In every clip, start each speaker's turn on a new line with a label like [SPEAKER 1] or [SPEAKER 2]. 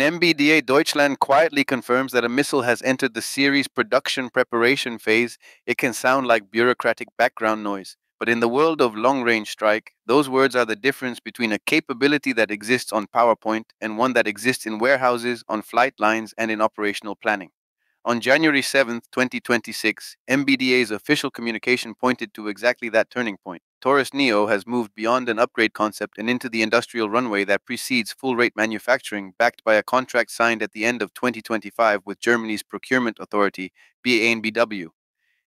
[SPEAKER 1] When MBDA Deutschland quietly confirms that a missile has entered the series production preparation phase, it can sound like bureaucratic background noise. But in the world of long range strike, those words are the difference between a capability that exists on PowerPoint and one that exists in warehouses, on flight lines, and in operational planning. On January 7, 2026, MBDA's official communication pointed to exactly that turning point. Taurus Neo has moved beyond an upgrade concept and into the industrial runway that precedes full rate manufacturing, backed by a contract signed at the end of 2025 with Germany's procurement authority, BAAINBw.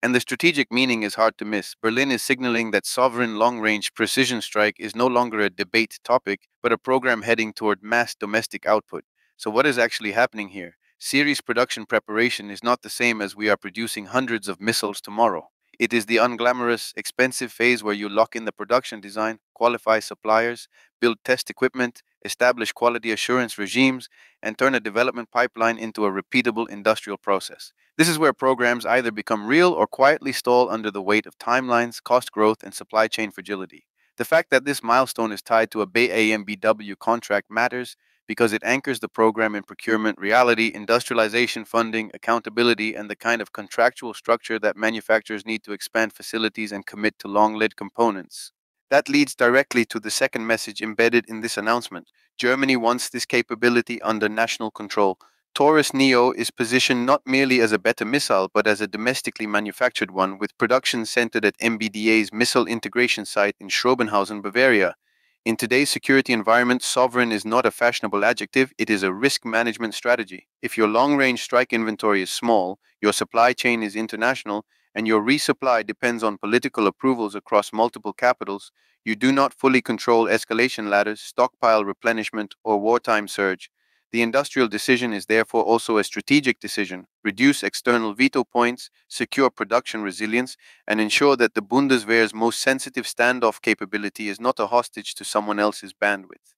[SPEAKER 1] And the strategic meaning is hard to miss. Berlin is signaling that sovereign long range precision strike is no longer a debate topic, but a program heading toward mass domestic output. So, what is actually happening here? Series production preparation is not the same as we are producing hundreds of missiles tomorrow. It is the unglamorous, expensive phase where you lock in the production design, qualify suppliers, build test equipment, establish quality assurance regimes, and turn a development pipeline into a repeatable industrial process. This is where programs either become real or quietly stall under the weight of timelines, cost growth, and supply chain fragility. The fact that this milestone is tied to a BAAINBw contract matters because it anchors the program in procurement reality, industrialization funding, accountability, and the kind of contractual structure that manufacturers need to expand facilities and commit to long lead components. That leads directly to the second message embedded in this announcement. Germany wants this capability under national control. Taurus Neo is positioned not merely as a better missile, but as a domestically manufactured one, with production centered at MBDA's missile integration site in Schrobenhausen, Bavaria. In today's security environment, sovereign is not a fashionable adjective, it is a risk management strategy. If your long range strike inventory is small, your supply chain is international, and your resupply depends on political approvals across multiple capitals, you do not fully control escalation ladders, stockpile replenishment, or wartime surge. The industrial decision is therefore also a strategic decision reduce external veto points, secure production resilience, and ensure that the Bundeswehr's most sensitive standoff capability is not a hostage to someone else's bandwidth.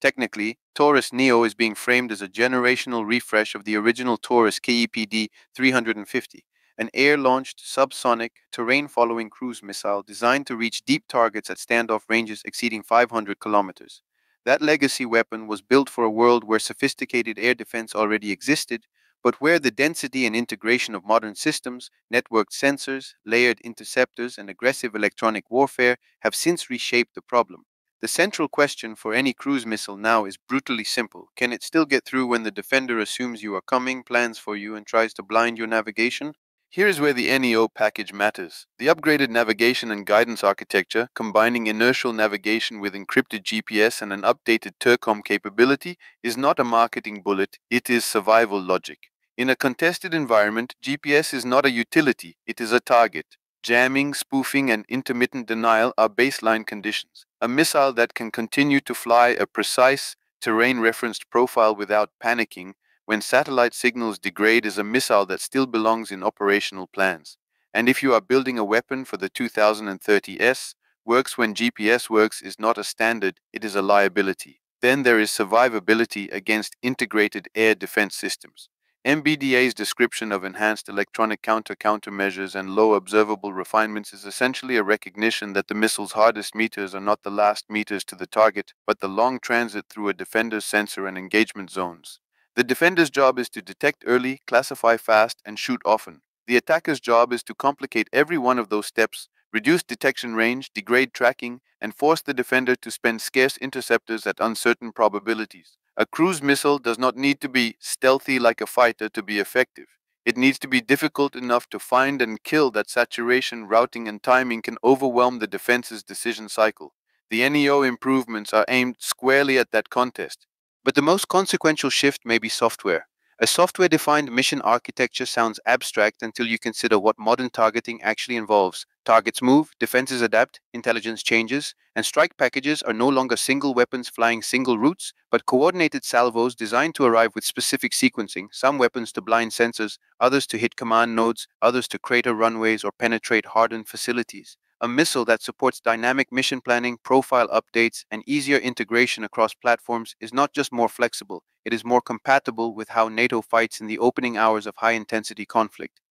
[SPEAKER 1] Technically, Taurus Neo is being framed as a generational refresh of the original Taurus KEPD 350, an air launched, subsonic, terrain following cruise missile designed to reach deep targets at standoff ranges exceeding 500 kilometers. That legacy weapon was built for a world where sophisticated air defense already existed, but where the density and integration of modern systems, networked sensors, layered interceptors, and aggressive electronic warfare have since reshaped the problem. The central question for any cruise missile now is brutally simple. Can it still get through when the defender assumes you are coming, plans for you, and tries to blind your navigation? Here is where the NEO package matters. The upgraded navigation and guidance architecture, combining inertial navigation with encrypted GPS and an updated TERCOM capability, is not a marketing bullet, it is survival logic. In a contested environment, GPS is not a utility, it is a target. Jamming, spoofing, and intermittent denial are baseline conditions. A missile that can continue to fly a precise, terrain referenced profile without panicking when satellite signals degrade is a missile that still belongs in operational plans. And if you are building a weapon for the 2030S, works when GPS works is not a standard, it is a liability. Then there is survivability against integrated air defense systems. MBDA's description of enhanced electronic counter-countermeasures and low observable refinements is essentially a recognition that the missile's hardest meters are not the last meters to the target, but the long transit through a defender's sensor and engagement zones. The defender's job is to detect early, classify fast, and shoot often. The attacker's job is to complicate every one of those steps, reduce detection range, degrade tracking, and force the defender to spend scarce interceptors at uncertain probabilities. A cruise missile does not need to be stealthy like a fighter to be effective. It needs to be difficult enough to find and kill that saturation, routing, and timing can overwhelm the defense's decision cycle. The NEO improvements are aimed squarely at that contest. But the most consequential shift may be software. A software defined mission architecture sounds abstract until you consider what modern targeting actually involves. Targets move, defenses adapt, intelligence changes, and strike packages are no longer single weapons flying single routes, but coordinated salvos designed to arrive with specific sequencing, some weapons to blind sensors, others to hit command nodes, others to crater runways or penetrate hardened facilities a missile that supports dynamic mission planning, profile updates, and easier integration across platforms is not just more flexible, it is more compatible with how NATO fights in the opening hours of high intensity conflict.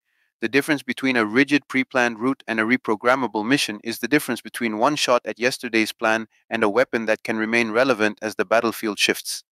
[SPEAKER 1] The difference between a rigid pre planned route and a reprogrammable mission is the difference between one shot at yesterday's plan and a weapon that can remain relevant as the battlefield shifts.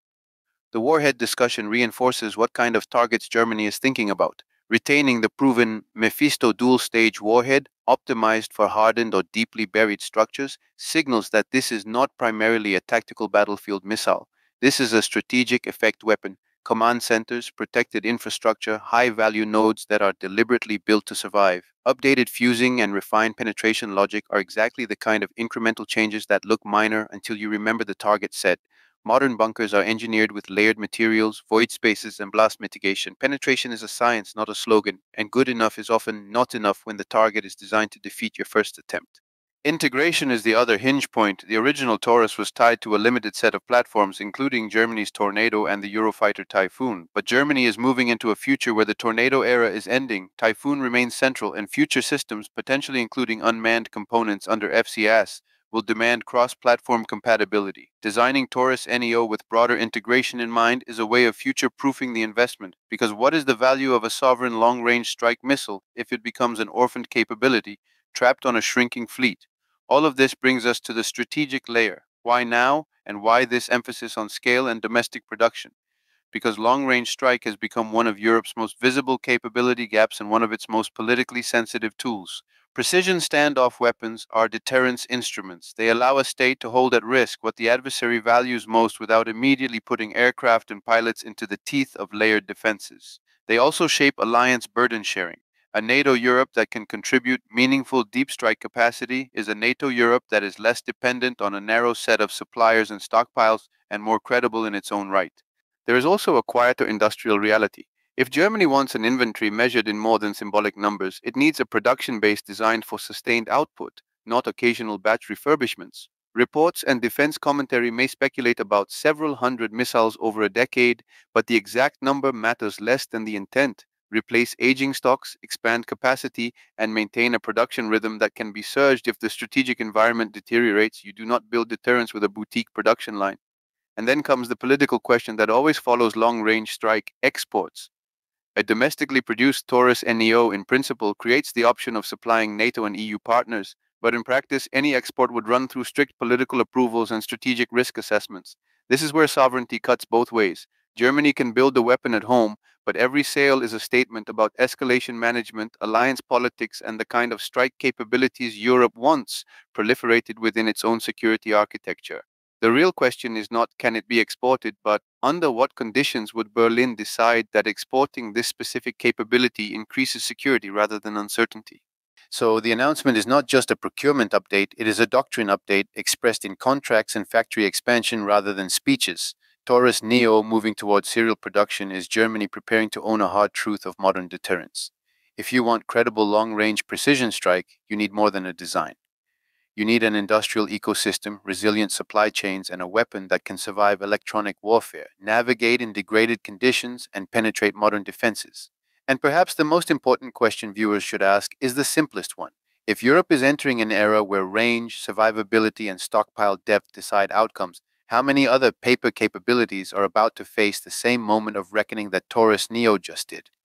[SPEAKER 1] The warhead discussion reinforces what kind of targets Germany is thinking about retaining the proven Mephisto dual stage warhead, optimized for hardened or deeply buried structures, signals that this is not primarily a tactical battlefield missile. This is a strategic effect weapon, command centers, protected infrastructure, high value nodes that are deliberately built to survive. Updated fusing and refined penetration logic are exactly the kind of incremental changes that look minor until you remember the target set. Modern bunkers are engineered with layered materials, void spaces, and blast mitigation. Penetration is a science, not a slogan, and good enough is often not enough when the target is designed to defeat your first attempt. Integration is the other hinge point. The original Taurus was tied to a limited set of platforms, including Germany's Tornado and the Eurofighter Typhoon. But Germany is moving into a future where the Tornado era is ending, Typhoon remains central, and future systems, potentially including unmanned components under FCAS, will demand cross-platform compatibility. Designing Taurus NEO with broader integration in mind is a way of future-proofing the investment, because what is the value of a sovereign long-range strike missile if it becomes an orphaned capability trapped on a shrinking fleet? All of this brings us to the strategic layer. Why now, and why this emphasis on scale and domestic production? Because long-range strike has become one of Europe's most visible capability gaps and one of its most politically sensitive tools. Precision standoff weapons are deterrence instruments. They allow a state to hold at risk what the adversary values most without immediately putting aircraft and pilots into the teeth of layered defenses. They also shape alliance burden sharing. A NATO Europe that can contribute meaningful deep strike capacity is a NATO Europe that is less dependent on a narrow set of suppliers and stockpiles and more credible in its own right. There is also a quieter industrial reality. If Germany wants an inventory measured in more than symbolic numbers, it needs a production base designed for sustained output, not occasional batch refurbishments. Reports and defense commentary may speculate about several hundred missiles over a decade, but the exact number matters less than the intent. Replace aging stocks, expand capacity, and maintain a production rhythm that can be surged if the strategic environment deteriorates. You do not build deterrence with a boutique production line. And then comes the political question that always follows long range strike exports. A domestically produced Taurus NEO in principle creates the option of supplying NATO and EU partners, but in practice, any export would run through strict political approvals and strategic risk assessments. This is where sovereignty cuts both ways. Germany can build the weapon at home, but every sale is a statement about escalation management, alliance politics, and the kind of strike capabilities Europe wants proliferated within its own security architecture. The real question is not can it be exported, but under what conditions would Berlin decide that exporting this specific capability increases security rather than uncertainty? So the announcement is not just a procurement update, it is a doctrine update expressed in contracts and factory expansion rather than speeches. Taurus Neo moving towards serial production is Germany preparing to own a hard truth of modern deterrence. If you want credible long range precision strike, you need more than a design. You need an industrial ecosystem, resilient supply chains, and a weapon that can survive electronic warfare, navigate in degraded conditions, and penetrate modern defenses. And perhaps the most important question viewers should ask is the simplest one. If Europe is entering an era where range, survivability, and stockpile depth decide outcomes, how many other paper capabilities are about to face the same moment of reckoning that Taurus Neo just did?